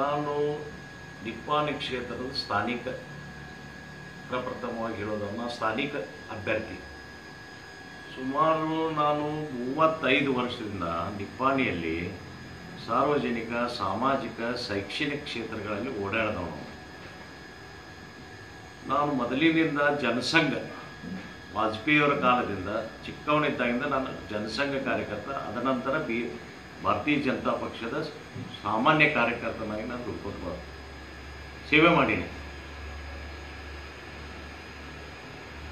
ನಾನು ದಿಪ್ಪಾನಿ ಕ್ಷೇತ್ರದ ಸ್ಥಾನಿಕ ಪ್ರಪ್ರಥಮವಾಗಿ ಹೇಳೋದನ್ನು ಸ್ಥಾನಿಕ ಅಭ್ಯರ್ಥಿ. ಸುಮಾರು ನಾನು ಮೂವತ್ತೈದು ವರ್ಷದಿಂದ ನಿಪ್ಪಾಣಿಯಲ್ಲಿ ಸಾರ್ವಜನಿಕ ಸಾಮಾಜಿಕ ಶೈಕ್ಷಣಿಕ ಕ್ಷೇತ್ರಗಳಲ್ಲಿ ಓಡಾಡಿದವನು. ನಾನು ಮೊದಲಿನಿಂದ ಜನಸಂಘ ವಾಜಪೇಯಿಯವರ ಕಾಲದಿಂದ ಚಿಕ್ಕವನಿದ್ದಾಗಿಂದ ನಾನು ಜನಸಂಘ ಕಾರ್ಯಕರ್ತ ಅದನಂತರ ಬಿ ಭಾರತೀಯ ಜನತಾ ಪಕ್ಷದ ಸಾಮಾನ್ಯ ಕಾರ್ಯಕರ್ತನಾಗಿ ನಾನು ದುಡ್ಕೊಂಡು ಸೇವೆ ಮಾಡೀನಿ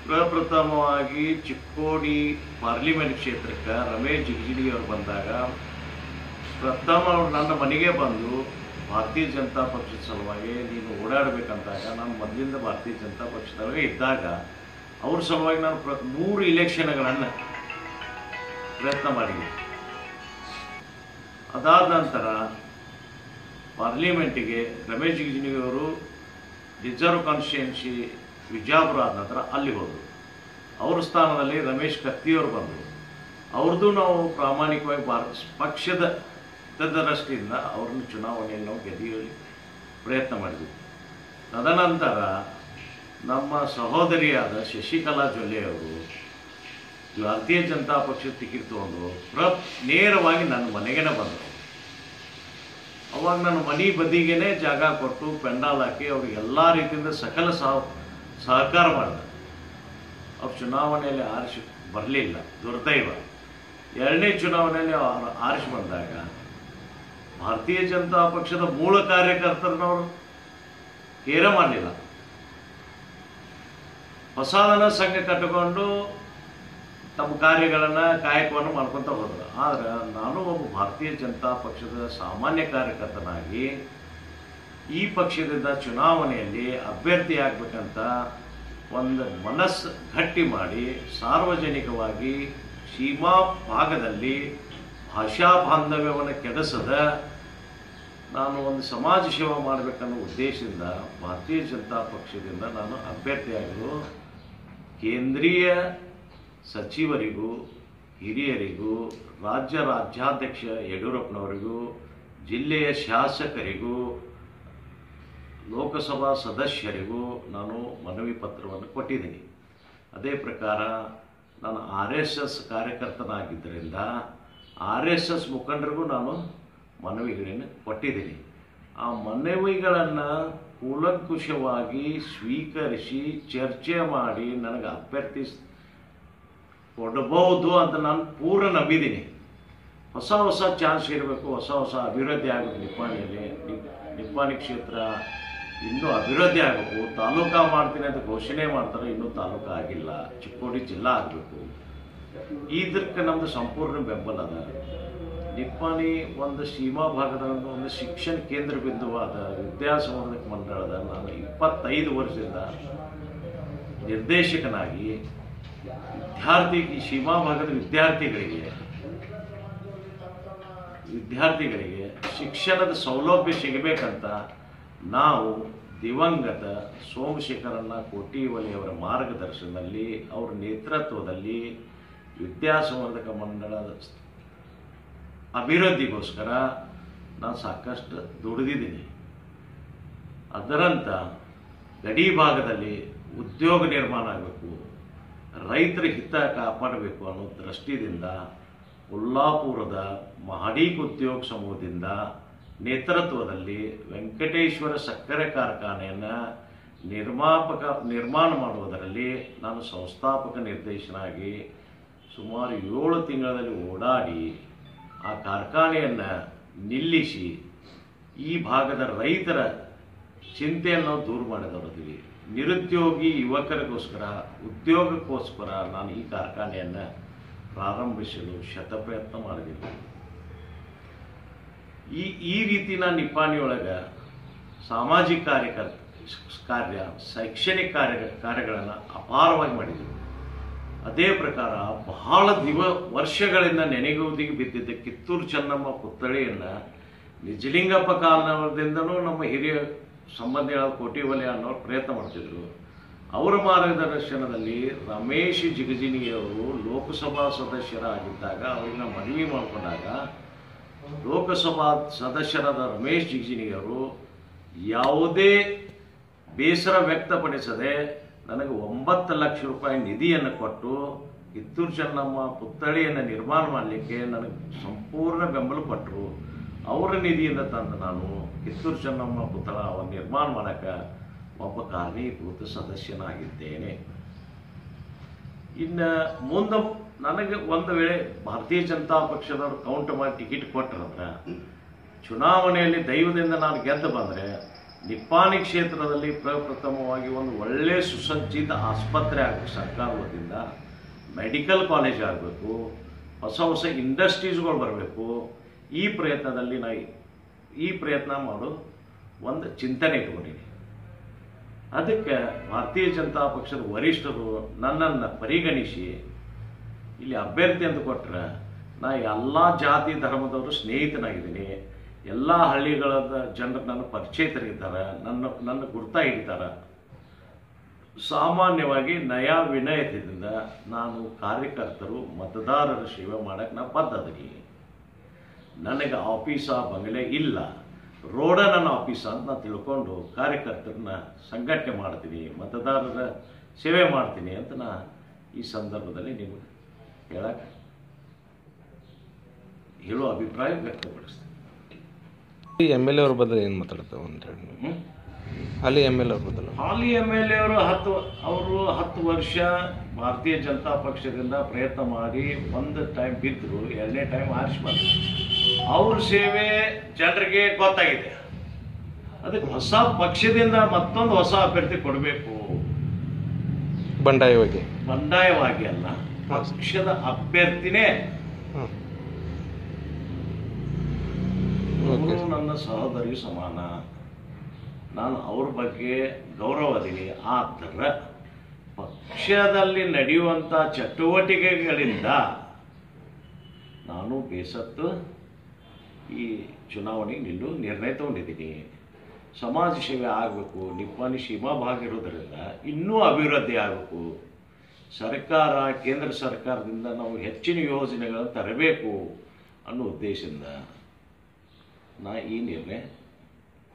ಪ್ರಪ್ರಥಮವಾಗಿ ಚಿಕ್ಕೋಡಿ ಪಾರ್ಲಿಮೆಂಟ್ ಕ್ಷೇತ್ರಕ್ಕೆ ರಮೇಶ್ ಜಿಗಜಿಡಿ ಅವರು ಬಂದಾಗ ಪ್ರಥಮ ಅವರು ನನ್ನ ಮನೆಗೆ ಬಂದು ಭಾರತೀಯ ಜನತಾ ಪಕ್ಷದ ಸಲುವಾಗಿ ನೀನು ಓಡಾಡಬೇಕಂದಾಗ ನಾನು ಮೊದಲಿಂದ ಭಾರತೀಯ ಜನತಾ ಪಕ್ಷದವರೇ ಇದ್ದಾಗ ಅವ್ರ ಸಲುವಾಗಿ ನಾನು ಪ್ರ ಮೂರು ಇಲೆಕ್ಷನ್ಗಳನ್ನು ಪ್ರಯತ್ನ ಮಾಡಿದ್ದೆ ಅದಾದ ನಂತರ ಪಾರ್ಲಿಮೆಂಟಿಗೆ ರಮೇಶ್ ಜಿಗಜಿಣಗಿ ಅವರು ರಿಸರ್ವ್ ಕಾನ್ಸ್ಟಿಟ್ಯೂನ್ಸಿ ವಿಜಾಪುರ ಆದ ನಂತರ ಅಲ್ಲಿ ಹೋದರು. ಅವ್ರ ಸ್ಥಾನದಲ್ಲಿ ರಮೇಶ್ ಕತ್ತಿಯವರು ಬಂದರು. ಅವ್ರದ್ದು ನಾವು ಪ್ರಾಮಾಣಿಕವಾಗಿ ಭಾರತ ಪಕ್ಷದ ಹಿತದೃಷ್ಟಿಯಿಂದ ಅವ್ರನ್ನ ಚುನಾವಣೆಯಲ್ಲಿ ನಾವು ಗೆದ್ದಿಯಲ್ಲಿ ಪ್ರಯತ್ನ ಮಾಡಿದ್ವಿ. ತದನಂತರ ನಮ್ಮ ಸಹೋದರಿಯಾದ ಶಶಿಕಲಾ ಜೊಲ್ಲೆಯವರು ಭಾರತೀಯ ಜನತಾ ಪಕ್ಷದ ಟಿಕೆಟ್ ತೊಗೊಂಡು ಪ್ರ ನೇರವಾಗಿ ನನ್ನ ಮನೆಗೇನೆ ಬಂದರು. ಅವಾಗ ನನ್ನ ಮನೆ ಬದಿಗೇನೆ ಜಾಗ ಕೊಟ್ಟು ಪೆಂಡಾಲ್ ಹಾಕಿ ಅವ್ರಿಗೆ ಎಲ್ಲ ರೀತಿಯಿಂದ ಸಕಲ ಸಹ, ಸಹಕಾರ ಮಾಡಿದೆ ಅವ್ರು ಚುನಾವಣೆಯಲ್ಲಿ ಆರಿಸಿ ಬರಲಿಲ್ಲ, ದುರ್ದೈವ. ಎರಡನೇ ಚುನಾವಣೆಯಲ್ಲಿ ಅವ್ರು ಆರಿಸಿ ಬಂದಾಗ ಭಾರತೀಯ ಜನತಾ ಪಕ್ಷದ ಮೂಲ ಕಾರ್ಯಕರ್ತರನ್ನವರು ಕೇರ ಮಾಡಲಿಲ್ಲ. ಹೊಸದನ ಸಂಘ ಕಟ್ಟಿಕೊಂಡು ತಮ್ಮ ಕಾರ್ಯಗಳನ್ನು ಕಾಯಕವನ್ನು ಮಾಡ್ಕೊತ ಹೋದ್ರು ಆದರೆ ನಾನು ಒಬ್ಬ ಭಾರತೀಯ ಜನತಾ ಪಕ್ಷದ ಸಾಮಾನ್ಯ ಕಾರ್ಯಕರ್ತನಾಗಿ ಈ ಪಕ್ಷದಿಂದ ಚುನಾವಣೆಯಲ್ಲಿ ಅಭ್ಯರ್ಥಿ ಆಗ್ಬೇಕಂತ ಒಂದು ಮನಸ್ಸು ಗಟ್ಟಿ ಮಾಡಿ ಸಾರ್ವಜನಿಕವಾಗಿ ಸೀಮಾ ಭಾಗದಲ್ಲಿ ಭಾಷಾ ಬಾಂಧವ್ಯವನ್ನು ಕೆಡಿಸದ ನಾನು ಒಂದು ಸಮಾಜ ಸೇವೆ ಮಾಡಬೇಕನ್ನೋ ಉದ್ದೇಶದಿಂದ ಭಾರತೀಯ ಜನತಾ ಪಕ್ಷದಿಂದ ನಾನು ಅಭ್ಯರ್ಥಿಯಾಗಲು ಕೇಂದ್ರೀಯ ಸಚಿವರಿಗೂ, ಹಿರಿಯರಿಗೂ, ರಾಜ್ಯ ರಾಜ್ಯಾಧ್ಯಕ್ಷ ಯಡಿಯೂರಪ್ಪನವರಿಗೂ, ಜಿಲ್ಲೆಯ ಶಾಸಕರಿಗೂ, ಲೋಕಸಭಾ ಸದಸ್ಯರಿಗೂ ನಾನು ಮನವಿ ಪತ್ರವನ್ನು ಕೊಟ್ಟಿದ್ದೀನಿ. ಅದೇ ಪ್ರಕಾರ ನಾನು ಆರ್ ಎಸ್ ಎಸ್ ಕಾರ್ಯಕರ್ತನಾಗಿದ್ದರಿಂದ ಆರ್ ಎಸ್ ಎಸ್ ಮುಖಂಡರಿಗೂ ನಾನು ಮನವಿಗಳನ್ನು ಕೊಟ್ಟಿದ್ದೀನಿ. ಆ ಮನವಿಗಳನ್ನು ಕೂಲಂಕುಷವಾಗಿ ಸ್ವೀಕರಿಸಿ ಚರ್ಚೆ ಮಾಡಿ ನನಗೆ ಅಭ್ಯರ್ಥಿ ಕೊಡಬಹುದು ಅಂತ ನಾನು ಪೂರ್ಣ ನಂಬಿದ್ದೀನಿ. ಹೊಸ ಹೊಸ ಚಾನ್ಸ್ ಇರಬೇಕು, ಹೊಸ ಹೊಸ ಅಭಿವೃದ್ಧಿ ಆಗಬೇಕು ನಿಪ್ಪಾಣಿಯಲ್ಲಿ. ನಿಪ್ಪಾಣಿ ಕ್ಷೇತ್ರ ಇನ್ನೂ ಅಭಿವೃದ್ಧಿ ಆಗಬೇಕು. ತಾಲೂಕಾ ಮಾಡ್ತೀನಿ ಅಂತ ಘೋಷಣೆ ಮಾಡ್ತಾರೆ, ಇನ್ನೂ ತಾಲೂಕಾ ಆಗಿಲ್ಲ. ಚಿಕ್ಕೋಡಿ ಜಿಲ್ಲಾ ಆಗಬೇಕು. ಇದಕ್ಕೆ ನಮ್ಮದು ಸಂಪೂರ್ಣ ಬೆಂಬಲ ಅದ. ನಿಪ್ಪಾಣಿ ಒಂದು ಸೀಮಾ ಭಾಗದ ಒಂದು ಶಿಕ್ಷಣ ಕೇಂದ್ರ ಬಿಂದುವಾದ ವಿದ್ಯಾಸಂವರ್ಧಕ ಮಂಡಳದ ನಾನು ಇಪ್ಪತ್ತೈದು ವರ್ಷದಿಂದ ನಿರ್ದೇಶಕನಾಗಿ ವಿದ್ಯಾರ್ಥಿ ಸೀಮಾ ಭಾಗದ ವಿದ್ಯಾರ್ಥಿಗಳಿಗೆ ವಿದ್ಯಾರ್ಥಿಗಳಿಗೆ ಶಿಕ್ಷಣದ ಸೌಲಭ್ಯ ಸಿಗಬೇಕಂತ ನಾವು ದಿವಂಗತ ಸೋಮಶೇಖರಣ್ಣ ಕೋಟಿವಲಿಯವರ ಮಾರ್ಗದರ್ಶನದಲ್ಲಿ, ಅವರ ನೇತೃತ್ವದಲ್ಲಿ ವಿದ್ಯಾಸಂವರ್ಧಕ ಮಂಡಳದ ಅಭಿವೃದ್ಧಿಗೋಸ್ಕರ ನಾನು ಸಾಕಷ್ಟು ದುಡಿದಿದ್ದೀನಿ. ಅದರಂತ ಗಡಿ ಭಾಗದಲ್ಲಿ ಉದ್ಯೋಗ ನಿರ್ಮಾಣ ಆಗಬೇಕು. ರೈತರ ಹಿತ ಕಾಪಾಡಬೇಕು ಅನ್ನೋ ದೃಷ್ಟಿಯಿಂದ ಕೊಲ್ಲಾಪುರದ ಮಹಡೀಕ್ ಉದ್ಯೋಗ ಸಮೂಹದಿಂದ ನೇತೃತ್ವದಲ್ಲಿ ವೆಂಕಟೇಶ್ವರ ಸಕ್ಕರೆ ಕಾರ್ಖಾನೆಯನ್ನು ನಿರ್ಮಾಪಕ, ನಿರ್ಮಾಣ ಮಾಡುವುದರಲ್ಲಿ ನಾನು ಸಂಸ್ಥಾಪಕ ನಿರ್ದೇಶನಾಗಿ ಸುಮಾರು ಏಳು ತಿಂಗಳಲ್ಲಿ ಓಡಾಡಿ ಆ ಕಾರ್ಖಾನೆಯನ್ನು ನಿಲ್ಲಿಸಿ ಈ ಭಾಗದ ರೈತರ ಚಿಂತೆಯನ್ನು ದೂರ ಮಾಡಿದವರಿದ್ದೀವಿ. ನಿರುದ್ಯೋಗಿ ಯುವಕರಿಗೋಸ್ಕರ ಉದ್ಯೋಗಕ್ಕೋಸ್ಕರ ನಾನು ಈ ಕಾರ್ಖಾನೆಯನ್ನು ಪ್ರಾರಂಭಿಸಲು ಶತಪ್ರಯತ್ನ ಮಾಡಿದ್ದೀನಿ. ಈ ಈ ರೀತಿ ನಾನು ನಿಪ್ಪಾಣಿಯೊಳಗೆ ಸಾಮಾಜಿಕ ಕಾರ್ಯಕರ್ತ ಕಾರ್ಯ, ಶೈಕ್ಷಣಿಕ ಕಾರ್ಯ ಕಾರ್ಯಗಳನ್ನು ಅಪಾರವಾಗಿ ಮಾಡಿದ್ರು ಅದೇ ಪ್ರಕಾರ ಬಹಳ ದಿವ, ವರ್ಷಗಳಿಂದ ನೆನೆಗುವುದಿಗೆ ಬಿದ್ದಿದ್ದ ಕಿತ್ತೂರು ಚೆನ್ನಮ್ಮ ಪುತ್ಥಳಿಯನ್ನು ನಿಜಲಿಂಗಪ್ಪ ಕಾಲದಿಂದನೂ ನಮ್ಮ ಹಿರಿಯ ಸಂಬಂಧಿಗಳ ಕೋಟಿವಲೆ ಅನ್ನೋರು ಪ್ರಯತ್ನ ಮಾಡ್ತಿದ್ರು. ಅವರ ಮಾರ್ಗದರ್ಶನದಲ್ಲಿ ರಮೇಶ್ ಜಿಗಜಿನಿಯವರು ಲೋಕಸಭಾ ಸದಸ್ಯರಾಗಿದ್ದಾಗ, ಅವರನ್ನ ಮನವಿ ಮಾಡಿಕೊಂಡಾಗ, ಲೋಕಸಭಾ ಸದಸ್ಯರಾದ ರಮೇಶ್ ಜಿಗಜಿನಿಯವರು ಯಾವುದೇ ಬೇಸರ ವ್ಯಕ್ತಪಡಿಸದೆ ನನಗೆ ಒಂಬತ್ತು ಲಕ್ಷ ರೂಪಾಯಿ ನಿಧಿಯನ್ನು ಕೊಟ್ಟು ಕಿತ್ತೂರು ಚೆನ್ನಮ್ಮ ಪುತ್ಥಳಿಯನ್ನು ನಿರ್ಮಾಣ ಮಾಡಲಿಕ್ಕೆ ನನಗೆ ಸಂಪೂರ್ಣ ಬೆಂಬಲ ಕೊಟ್ಟರು. ಅವರ ನಿಧಿಯಿಂದ ತಂದು ನಾನು ಕಿತ್ತೂರು ಚೆನ್ನಮ್ಮ ಪುತ್ಥಳವನ್ನು ನಿರ್ಮಾಣ ಮಾಡೋಕ್ಕೆ ಒಬ್ಬ ಕಾರಣೀಭೂತ ಸದಸ್ಯನಾಗಿದ್ದೇನೆ. ಇನ್ನು ಮುಂದೆ ನನಗೆ ಒಂದು ವೇಳೆ ಭಾರತೀಯ ಜನತಾ ಪಕ್ಷದವರು ಕೌಂಟ್ ಮಾಡಿ ಟಿಕೆಟ್ ಕೊಟ್ಟರಂದ್ರೆ ಚುನಾವಣೆಯಲ್ಲಿ ದೈವದಿಂದ ನಾನು ಗೆದ್ದು ಬಂದರೆ ನಿಪ್ಪಾಣಿ ಕ್ಷೇತ್ರದಲ್ಲಿ ಪ್ರಪ್ರಥಮವಾಗಿ ಒಂದು ಒಳ್ಳೆ ಸುಸಜ್ಜಿತ ಆಸ್ಪತ್ರೆ ಆಗಬೇಕು ಸರ್ಕಾರ ಮೆಡಿಕಲ್ ಕಾಲೇಜ್ ಆಗಬೇಕು, ಹೊಸ ಹೊಸ ಇಂಡಸ್ಟ್ರೀಸ್ಗಳು ಬರಬೇಕು. ಈ ಪ್ರಯತ್ನದಲ್ಲಿ ನಾ ಈ ಪ್ರಯತ್ನ ಮಾಡು, ಒಂದು ಚಿಂತನೆ ಇಟ್ಕೊಂಡಿದ್ದೀನಿ ಅದಕ್ಕೆ ಭಾರತೀಯ ಜನತಾ ಪಕ್ಷದ ವರಿಷ್ಠರು ನನ್ನನ್ನು ಪರಿಗಣಿಸಿ, ಇಲ್ಲಿ ಅಭ್ಯರ್ಥಿ ಅಂತ ಕೊಟ್ಟರೆ ನಾ ಎಲ್ಲ ಜಾತಿ ಧರ್ಮದವರು ಸ್ನೇಹಿತನಾಗಿದ್ದೀನಿ. ಎಲ್ಲ ಹಳ್ಳಿಗಳ ಜನರು ನನ್ನ ಪರಿಚಯಿತರಿದ್ದಾರೆ, ನನ್ನ ನನ್ನ ಗುರ್ತ ಹಿಡಿತಾರೆ. ಸಾಮಾನ್ಯವಾಗಿ ನಯ ವಿನಯದಿಂದ ನಾನು ಕಾರ್ಯಕರ್ತರು, ಮತದಾರರ ಸೇವೆ ಮಾಡೋಕ್ಕೆ ನಾ ಬದ್ಧದೀನಿ. ನನಗೆ ಆಫೀಸ ಬಂಗಲೆ ಇಲ್ಲ. ರೋಡ ನನ್ನ ಆಫೀಸ ಅಂತ ನಾನು ತಿಳ್ಕೊಂಡು ಕಾರ್ಯಕರ್ತರನ್ನ ಸಂಘಟನೆ ಮಾಡ್ತೀನಿ ಮತದಾರರ ಸೇವೆ ಮಾಡ್ತೀನಿ ಅಂತ ನಾ ಈ ಸಂದರ್ಭದಲ್ಲಿ ನಿಮಗೆ ಹೇಳಕ್ಕೆ ಹೇಳೋ ಅಭಿಪ್ರಾಯ ವ್ಯಕ್ತಪಡಿಸ್ತೀನಿ. ಎಂ ಎಲ್ ಎ ಅವ್ರ ಬದಲು ಏನು ಮಾತಾಡ್ತಾವೆ ಅಂತ ಹೇಳಿ ಅಲ್ಲಿ ಎಂ ಎಲ್ ಅವ್ರ ಹಾಲಿ ಎಂ ಎಲ್ ಎ ಅವರು ಹತ್ತು ಅವರು ಹತ್ತು ವರ್ಷ ಭಾರತೀಯ ಜನತಾ ಪಕ್ಷದಿಂದ ಪ್ರಯತ್ನ ಮಾಡಿ ಒಂದು ಟೈಮ್ ಬಿದ್ದರು ಎರಡನೇ ಟೈಮ್ ಆರಿಸಿ ಬಂದರು. ಅವ್ರ ಸೇವೆ ಜನರಿಗೆ ಗೊತ್ತಾಗಿದೆ. ಅದಕ್ಕೆ ಹೊಸ ಪಕ್ಷದಿಂದ ಮತ್ತೊಂದು ಹೊಸ ಅಭ್ಯರ್ಥಿ ಕೊಡಬೇಕು. ಬಂಡಾಯವಾಗಿ. ಬಂಡಾಯವಾಗಿ ಅಲ್ಲ ಪಕ್ಷದ ಅಭ್ಯರ್ಥಿನೇ. ನನ್ನ ಸಹೋದರಿ ಸಮಾನ. ನಾನು ಅವ್ರ ಬಗ್ಗೆ ಗೌರವ ಅದೀನಿ. ಆದರೆ ಪಕ್ಷದಲ್ಲಿ ನಡೆಯುವಂಥ ಚಟುವಟಿಕೆಗಳಿಂದ ನಾನು ಬೇಸತ್ತು ಈ ಚುನಾವಣೆಗೆ ನಿಲ್ಲು ನಿರ್ಣಯ ತಗೊಂಡಿದ್ದೀನಿ. ಸಮಾಜ ಸೇವೆ ಆಗಬೇಕು, ನಿಪ್ಪಾಣಿ ಸೀಮಾ ಭಾಗ ಇರೋದ್ರಿಂದ ಇನ್ನೂ ಅಭಿವೃದ್ಧಿ ಆಗಬೇಕು. ಸರ್ಕಾರ, ಕೇಂದ್ರ ಸರ್ಕಾರದಿಂದ ನಾವು ಹೆಚ್ಚಿನ ಯೋಜನೆಗಳನ್ನು ತರಬೇಕು ಅನ್ನೋ ಉದ್ದೇಶದಿಂದ ನಾ ಈ ನಿರ್ಣಯ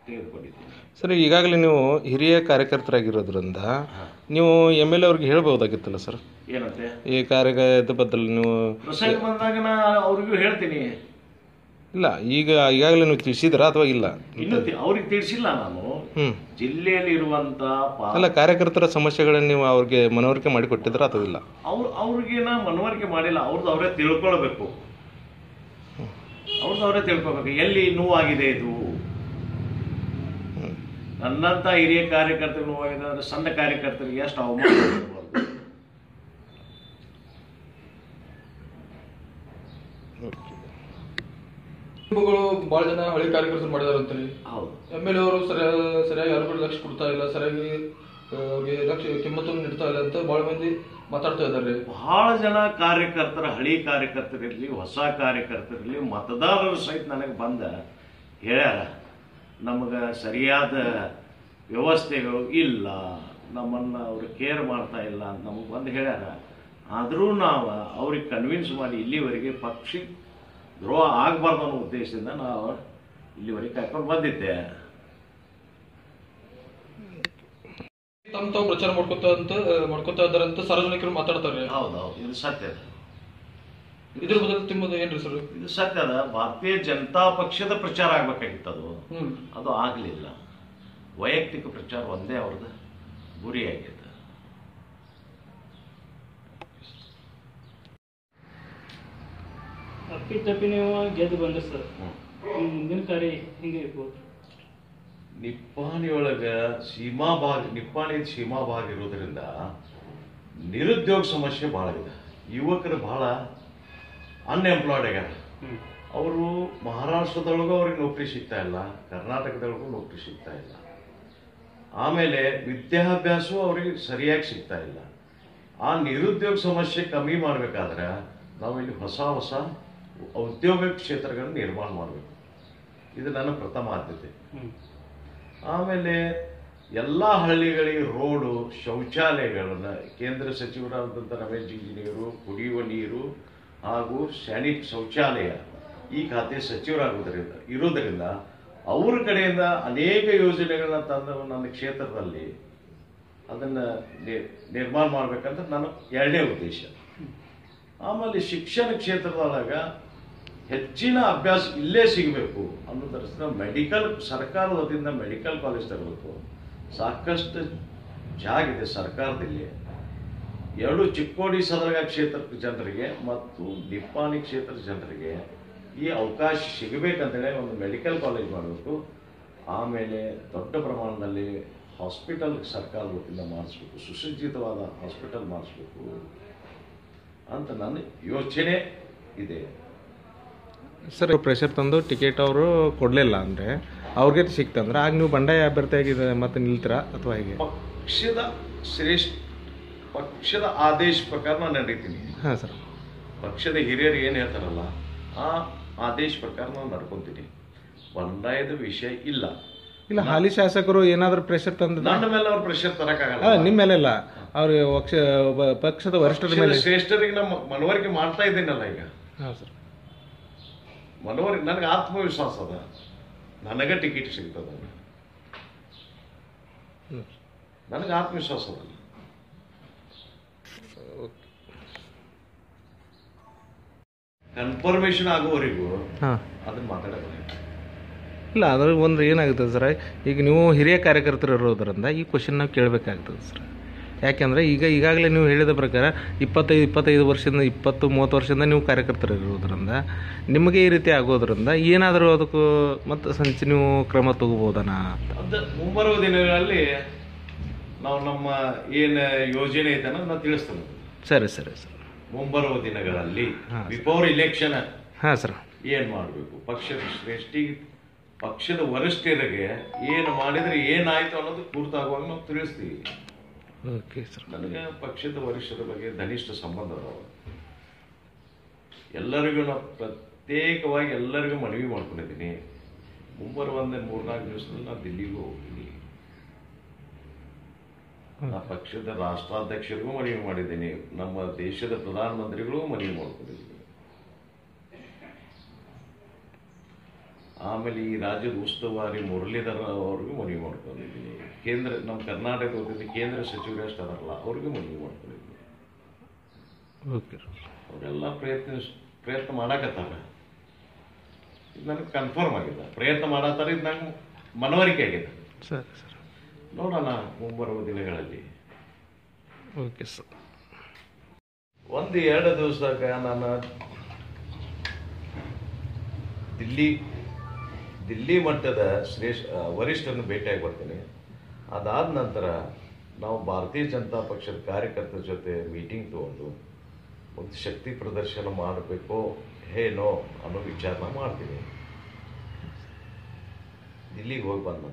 ತೆಗೆದುಕೊಂಡಿದ್ದೀನಿ ಸರ್ ಈಗಾಗಲೇ ನೀವು ಹಿರಿಯ ಕಾರ್ಯಕರ್ತರಾಗಿರೋದ್ರಿಂದ ನೀವು ಎಂ ಎಲ್ ಎ ಅವ್ರಿಗೆ ಹೇಳ್ಬೋದಾಗಿತ್ತಲ್ಲ ಸರ್? ಏನಂತೆ ಈ ಕಾರ್ಯದ ಬದಲು ನೀವು ಪ್ರಸಂಗ ಬಂದಾಗ ನಾ ಅವ್ರಿಗೂ ಹೇಳ್ತೀನಿ. ಇಲ್ಲ ಈಗ ಈಗಾಗಲೇ ನೀವು ತಿಳಿಸಿದ್ರ ಅಥವಾ ಇಲ್ಲ? ಇನ್ನೂ ತಿ- ಅವ್ರಿಗೆ ತಿಳಿಸಿಲ್ಲ ನಾನು. ಹ್ಞೂ ಜಿಲ್ಲೆಯಲ್ಲಿ ಇರುವಂತ ಅಲ್ಲ ಕಾರ್ಯಕರ್ತರ ಸಮಸ್ಯೆಗಳನ್ನ ನೀವು ಅವ್ರಿಗೆ ಮನವರಿಕೆ ಮಾಡಿ ಕೊಟ್ಟಿದ್ರ ಅಥವಾ ಇಲ್ಲ? ಅವ್ರು ಅವ್ರಿಗೆ ನಾ ಮನವರಿಕೆ ಮಾಡಿಲ್ಲ ಅವ್ರದ್ದು ಅವರೇ ತಿಳ್ಕೊಳ್ಬೇಕು. ಅವ್ರದ್ದು ಅವರೇ ತಿಳ್ಕೊಬೇಕು ಎಲ್ಲಿ ನೋವಾಗಿದೆ ಇದು? ನನ್ನಂತ ಹಿರಿಯ ಕಾರ್ಯಕರ್ತರು ಅಂದ್ರೆ ಸಣ್ಣ ಕಾರ್ಯಕರ್ತರಿಗೆ ಎಷ್ಟು ಅವಮಾನ ಬಹಳ ಜನ ಹಳಿ ಕಾರ್ಯಕರ್ತರು ಮಾಡಿದಾರೆ ಅಂತೇಳಿ ಹೌದು. ಎಂ ಎಲ್ ಎ ಅವರು ಸರಿಯಾಗಿ ಸರಿಯಾಗಿ ಯಾರು ಲಕ್ಷ ಕೊಡ್ತಾ ಇಲ್ಲ ಸರಿಯಾಗಿ ಅವ್ರಿಗೆ ಲಕ್ಷ ಕಿಮ್ಮತ್ತನ್ನು ನೀಡ್ತಾ ಇಲ್ಲ ಅಂತ ಬಹಳ ಮಂದಿ ಮಾತಾಡ್ತಾ ಇದ್ದಾರೆ. ಬಹಳ ಜನ ಕಾರ್ಯಕರ್ತರ ಹಳಿ ಕಾರ್ಯಕರ್ತರಿರಲಿ ಹೊಸ ಕಾರ್ಯಕರ್ತರಿರಲಿ ಮತದಾರರು ಸಹಿತ ನನಗೆ ಬಂದ ಹೇಳ್ಯಾರ ನಮಗೆ ಸರಿಯಾದ ವ್ಯವಸ್ಥೆಗಳು ಇಲ್ಲ. ನಮ್ಮನ್ನು ಅವರು ಕೇರ್ ಮಾಡ್ತಾ ಇಲ್ಲ ಅಂತ ನಮಗೆ ಬಂದು ಹೇಳ್ಯಾರ. ಆದರೂ ನಾವು ಅವ್ರಿಗೆ ಕನ್ವಿನ್ಸ್ ಮಾಡಿ ಇಲ್ಲಿವರೆಗೆ ಪಕ್ಷಿ ದ್ರೋಹ ಆಗಬಾರ್ದು ಅನ್ನೋ ಉದ್ದೇಶದಿಂದ ನಾವು ಇಲ್ಲಿವರೆಗೆ ಕರ್ಕೊಂಡು ಬಂದಿದ್ದೆ. ತಮ್ಮ ತಾವು ಪ್ರಚಾರ ಮಾಡ್ಕೊತ ಅಂತ ಮಾಡ್ಕೊತಾ ಇದ್ದಾರೆ ಅಂತ ಸಾರ್ವಜನಿಕರು ಮಾತಾಡ್ತಾರೆ ಹೌದು ಹೌದು ಇದು ಸತ್ಯ ಇದ್ರ ಬದಲು ತಿಮ್ಮದು ಏನ್ರಿ ಸರ್? ಇದು ಸತ್ಯದ ಭಾರತೀಯ ಜನತಾ ಪಕ್ಷದ ಪ್ರಚಾರ ಆಗ್ಬೇಕಾಗಿತ್ತು ಅದು ಅದು ಆಗಲಿಲ್ಲ. ವೈಯಕ್ತಿಕ ಪ್ರಚಾರ ಒಂದೇ ಅವ್ರದ್ದು ಗುರಿಯಾಗಿದೆ ತಪ್ಪಿ ನೀವು ಗೆದ್ದು ಬಂದ ಸರ್. ಮುಂದಿನ ಕಾರ್ಯ ಹಿಂಗೆ ಇರ್ಬೋದು? ನಿಪ್ಪಾಣಿ ಒಳಗೆ ಸೀಮಾ ಭಾಗ ನಿಪ್ಪಾಣಿ ಸೀಮಾ ಭಾಗ ಇರೋದ್ರಿಂದ ನಿರುದ್ಯೋಗ ಸಮಸ್ಯೆ ಭಾಳ ಇದೆ. ಯುವಕರು ಬಹಳ ಅನ್ಎಂಪ್ಲಾಯ್ಡ್ ಆಗ್ಯಾರ. ಅವರು ಮಹಾರಾಷ್ಟ್ರದೊಳಗೂ ಅವ್ರಿಗೆ ನೌಕರಿ ಸಿಗ್ತಾ ಇಲ್ಲ ಕರ್ನಾಟಕದೊಳಗೂ ನೌಕರಿ ಸಿಗ್ತಾ ಇಲ್ಲ. ಆಮೇಲೆ ವಿದ್ಯಾಭ್ಯಾಸವೂ ಅವ್ರಿಗೆ ಸರಿಯಾಗಿ ಸಿಗ್ತಾ ಇಲ್ಲ. ಆ ನಿರುದ್ಯೋಗ ಸಮಸ್ಯೆ ಕಮ್ಮಿ ಮಾಡಬೇಕಾದ್ರೆ ನಾವು ಇಲ್ಲಿ ಹೊಸ ಹೊಸ ಉದ್ಯೋಗ ಕ್ಷೇತ್ರಗಳನ್ನು ನಿರ್ಮಾಣ ಮಾಡಬೇಕು. ಇದು ನನ್ನ ಪ್ರಥಮ ಆದ್ಯತೆ. ಆಮೇಲೆ ಎಲ್ಲ ಹಳ್ಳಿಗಳಿಗೆ ರೋಡು ಶೌಚಾಲಯಗಳನ್ನು ಕೇಂದ್ರ ಸಚಿವರಾದಂಥ ರಮೇಶ್ ಜಿಂಜಿನಿಯರು ಕುಡಿಯುವ ನೀರು ಹಾಗೂ ಸ್ಯಾನಿಟ್ ಶೌಚಾಲಯ ಈ ಖಾತೆ ಸಚಿವರಾಗುವುದರಿಂದ ಇರುವುದರಿಂದ ಅವ್ರ ಕಡೆಯಿಂದ ಅನೇಕ ಯೋಜನೆಗಳನ್ನ ತಂದು ನನ್ನ ಕ್ಷೇತ್ರದಲ್ಲಿ ಅದನ್ನ ನಿರ್ಮಾಣ ಮಾಡ್ಬೇಕಂತ ನನ್ನ ಎರಡನೇ ಉದ್ದೇಶ. ಆಮೇಲೆ ಶಿಕ್ಷಣ ಕ್ಷೇತ್ರದೊಳಗ ಹೆಚ್ಚಿನ ಅಭ್ಯಾಸ ಇಲ್ಲೇ ಸಿಗಬೇಕು ಅನ್ನೋದ್ರ ಮೆಡಿಕಲ್ ಸರ್ಕಾರದ ವತಿಯಿಂದ ಮೆಡಿಕಲ್ ಕಾಲೇಜ್ ತರಬೇಕು ಸಾಕಷ್ಟು ಜಾಗ ಇದೆ ಸರ್ಕಾರದಲ್ಲಿ. ಎರಡು ಚಿಕ್ಕೋಡಿ ಸದರಗ ಕ್ಷೇತ್ರದ ಜನರಿಗೆ ಮತ್ತು ನಿಪ್ಪಾಣಿ ಕ್ಷೇತ್ರದ ಜನರಿಗೆ ಈ ಅವಕಾಶ ಸಿಗಬೇಕಂತೇಳಿ ಒಂದು ಮೆಡಿಕಲ್ ಕಾಲೇಜ್ ಮಾಡಬೇಕು. ಆಮೇಲೆ ದೊಡ್ಡ ಪ್ರಮಾಣದಲ್ಲಿ ಹಾಸ್ಪಿಟಲ್ ಸರ್ಕಾರ ವತಿಯಿಂದ ಮಾಡಿಸ್ಬೇಕು. ಸುಸಜ್ಜಿತವಾದ ಹಾಸ್ಪಿಟಲ್ ಮಾಡಿಸ್ಬೇಕು ಅಂತ ನನ್ನ ಯೋಚನೆ ಇದೆ. ಸರ್ ಪ್ರೆಷರ್ ತಂದು ಟಿಕೆಟ್ ಅವರು ಕೊಡಲಿಲ್ಲ ಅಂದರೆ ಅವ್ರಿಗೆ ಸಿಕ್ತಂದ್ರೆ ಆಗ ನೀವು ಬಂಡಾಯ ಅಭ್ಯರ್ಥಿಯಾಗಿದೆ ಮತ್ತೆ ನಿಲ್ತೀರಾ? ಅಥವಾ ಹೇಗೆ? ಪಕ್ಷದ ಶ್ರೇಷ್ಠ ಪಕ್ಷದ ಆದೇಶ ಪ್ರಕಾರ ನಾನು ನಡೀತೀನಿ. ಹಾಂ ಸರ್. ಪಕ್ಷದ ಹಿರಿಯರು ಏನು ಹೇಳ್ತಾರಲ್ಲ ಆ ಆದೇಶ ಪ್ರಕಾರ ನಾನು ನಡ್ಕೊಂತೀನಿ. ಬಂಡಾಯದ ವಿಷಯ ಇಲ್ಲ. ಇಲ್ಲ ಹಾಲಿ ಶಾಸಕರು ಏನಾದರೂ ಪ್ರೆಷರ್ ತಂದ ನನ್ನ ಮೇಲೆ ಅವ್ರು ಪ್ರೆಷರ್ ತರಕಾಗಲ್ಲ ನಿಮ್ಮ ಮೇಲೆಲ್ಲ ಇಲ್ಲ. ಪಕ್ಷ ಪಕ್ಷದ ವರಿಷ್ಠರ ಮೇಲೆ. ಶ್ರೇಷ್ಠರಿಗೆ ನಮ್ಮ ಮನವರಿಕೆ ಮಾಡ್ತಾ ಇದ್ದೀನಲ್ಲ ಈಗ. ಸರ್. ಮನವರಿಕೆ ನನಗೆ ಆತ್ಮವಿಶ್ವಾಸ ಅದ. ನನಗೆ ಟಿಕೆಟ್ ಸಿಗ್ತದ. ನನಗೆ ಆತ್ಮವಿಶ್ವಾಸ ಅದ. ಕನ್ಫರ್ಮೇಶನ್ ಆಗುವವರೆಗೂ ಹಾಂ. ಅದನ್ನ ಮಾತಾಡೋದು ಇಲ್ಲ ಅದ್ರ ಒಂದು ಏನಾಗುತ್ತೆ ಸರ್ ಈಗ ನೀವು ಹಿರಿಯ ಕಾರ್ಯಕರ್ತರು ಇರೋದ್ರಿಂದ ಈ ಕ್ವಶನ್ ನಾವು ಕೇಳಬೇಕಾಗ್ತದೆ ಸರ್. ಯಾಕೆಂದರೆ ಈಗ ಈಗಾಗಲೇ ನೀವು ಹೇಳಿದ ಪ್ರಕಾರ ಇಪ್ಪತ್ತೈದು ಇಪ್ಪತ್ತೈದು ವರ್ಷದಿಂದ ಇಪ್ಪತ್ತು ಮೂವತ್ತು ವರ್ಷದಿಂದ ನೀವು ಕಾರ್ಯಕರ್ತರು ಇರೋದ್ರಿಂದ ನಿಮಗೆ ಈ ರೀತಿ ಆಗೋದ್ರಿಂದ ಏನಾದರೂ ಅದಕ್ಕೂ ಮತ್ತು ಸಂಚು ನೀವು ಕ್ರಮ ತಗೋಬೋದನ? ಅದ ಮುಂಬರುವ ದಿನಗಳಲ್ಲಿ ನಾವು ನಮ್ಮ ಏನು ಯೋಜನೆ ಐತೆ ಅನ್ನೋದು ನಾನು ತಿಳಿಸ್ತೇನೆ ಸರಿ ಸರಿ ಸರ್. ಮುಂಬರುವ ದಿನಗಳಲ್ಲಿ. ಬಿಫೋರ್ ಇಲೆಕ್ಷನ್ ಹಾಂ ಸರ್. ಏನ್ ಮಾಡಬೇಕು? ಪಕ್ಷದ ಶ್ರೇಷ್ಠಿ ಪಕ್ಷದ ವರಿಷ್ಠರಿಗೆ ಏನು ಮಾಡಿದ್ರೆ ಏನಾಯ್ತು ಅನ್ನೋದು ಕುರಿತಾಗುವಾಗ ನಾವು ತಿಳಿಸ್ತೀವಿ. Okay sir. ನನಗೆ ಪಕ್ಷದ ವರಿಷ್ಠರ ಬಗ್ಗೆ ಧನಿಷ್ಠ ಸಂಬಂಧ ಎಲ್ಲರಿಗೂ ನಾವು ಪ್ರತ್ಯೇಕವಾಗಿ ಎಲ್ಲರಿಗೂ ಮನವಿ ಮಾಡ್ಕೊಂಡಿದ್ದೀನಿ. ಮುಂಬರುವ ಒಂದು ಮೂರ್ನಾಲ್ಕು ದಿವಸದಲ್ಲಿ ನಾನು ದಿಲ್ಲಿಗೂ ಹೋಗ್ತೀನಿ. ನಾ ಪಕ್ಷದ ರಾಷ್ಟ್ರಾಧ್ಯಕ್ಷರಿಗೂ ಮನವಿ ಮಾಡಿದ್ದೀನಿ. ನಮ್ಮ ದೇಶದ ಪ್ರಧಾನಮಂತ್ರಿಗಳಿಗೂ ಮನವಿ ಮಾಡ್ಕೊಂಡಿದ್ದೀನಿ. ಆಮೇಲೆ ಈ ರಾಜ್ಯದ ಉಸ್ತುವಾರಿ ಮುರಳೀಧರ ಅವ್ರಿಗೂ ಮನವಿ ಮಾಡ್ಕೊಂಡಿದ್ದೀನಿ. ಕೇಂದ್ರ ನಮ್ಮ ಕರ್ನಾಟಕದ ಕೇಂದ್ರ ಸಚಿವರು ಎಷ್ಟು ಅದಾರಲ್ಲ ಅವ್ರಿಗೂ ಮನವಿ ಮಾಡ್ಕೊಂಡಿದ್ದೀನಿ. ಅವರೆಲ್ಲ ಪ್ರಯತ್ನ ಪ್ರಯತ್ನ ಮಾಡಕತ್ತಾರ. ಇದು ನನಗೆ ಕನ್ಫರ್ಮ್ ಆಗಿದೆ. ಪ್ರಯತ್ನ ಮಾಡತ್ತಾರ ಇದು ನಂಗೆ ಮನವರಿಕೆ ಆಗಿದೆ. ಸರಿ ಸರ್. ನೋಡೋಣ ಮುಂಬರುವ ದಿನಗಳಲ್ಲಿ. ಓಕೆ ಸರ್ ಒಂದು ಎರಡು ದಿವಸದಾಗ ನಾನು ದಿಲ್ಲಿ ದಿಲ್ಲಿ ಮಟ್ಟದ ಶ್ರೇಷ್ಠ ವರಿಷ್ಠರನ್ನು ಭೇಟಿಯಾಗಿ ಬರ್ತೀನಿ. ಅದಾದ ನಂತರ ನಾವು ಭಾರತೀಯ ಜನತಾ ಪಕ್ಷದ ಕಾರ್ಯಕರ್ತರ ಜೊತೆ ಮೀಟಿಂಗ್ ತಗೊಂಡು ಒಂದು ಶಕ್ತಿ ಪ್ರದರ್ಶನ ಮಾಡಬೇಕೋ ಏನೋ ಅನ್ನೋ ವಿಚಾರನ ಮಾಡ್ತೀನಿ ದಿಲ್ಲಿಗೆ ಹೋಗಿ ಬಂದ